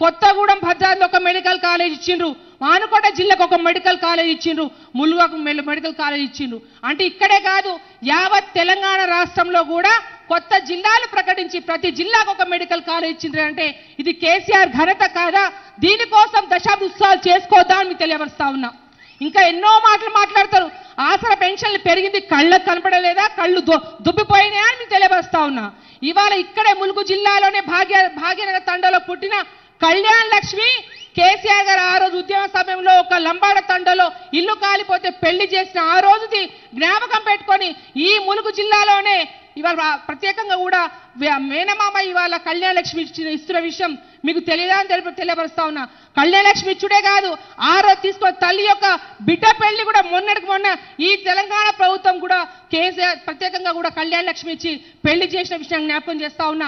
కొత్తగూడెం భద్రాద్రి ఒక medical college ఇచ్చిండ్రు. మానుకోట జిల్లాకు ఒక మెడికల్ కాలేజ్ ఇచ్చిండ్రు. ములుగకు మెడికల్ కాలేజ్ ఇచ్చిండ్రు. అంటే ఇక్కడే కాదు యావత్ తెలంగాణ రాష్ట్రంలో కూడా కొత్త జిల్లాలు ప్రకటించి ప్రతి జిల్లాకు ఒక మెడికల్ కాలేజ్ ఇచ్చిండ్రు అంటే ఇది కేసీఆర్ ఘనత కాదా? దీనికోసం దశాబ్ద ఉత్సవాలు చేసుకోవద్దామని అని తెలియపరుస్తా ఉన్నా. ఇంకా ఎన్నో మాటలు మాట్లాడతారు. ఆసర పెన్షన్లు పెరిగింది కళ్ళకు కనపడలేదా? కళ్ళు దుబ్బిపోయినాయా అని మీకు తెలియపరుస్తా ఉన్నా. ఇవాళ ఇక్కడే ములుగు జిల్లాలోనే భాగ్య భాగ్యనగర్ తండలో పుట్టిన కళ్యాణ్ లక్ష్మి కేసీఆర్ గారు ఆ రోజు ఉద్యమ సమయంలో ఒక లంబాడ తండలో ఇల్లు కాలిపోతే పెళ్ళి చేసిన ఆ రోజుది జ్ఞాపకం పెట్టుకొని ఈ ములుగు జిల్లాలోనే ఇవాళ ప్రత్యేకంగా కూడా మేనమామ ఇవాళ కళ్యాణ లక్ష్మి ఇచ్చిన ఇస్తున్న విషయం మీకు తెలియదా అని తెలిపి తెలియపరుస్తా ఉన్నా. కళ్యాణ లక్ష్మి ఇచ్చుడే కాదు ఆ రోజు తీసుకొని తల్లి యొక్క బిడ్డ పెళ్ళి కూడా మొన్నటికి మొన్న ఈ తెలంగాణ ప్రభుత్వం కూడా కేసీఆర్ ప్రత్యేకంగా కూడా కళ్యాణ లక్ష్మి ఇచ్చి పెళ్ళి చేసిన విషయం జ్ఞాపకం చేస్తా ఉన్నా.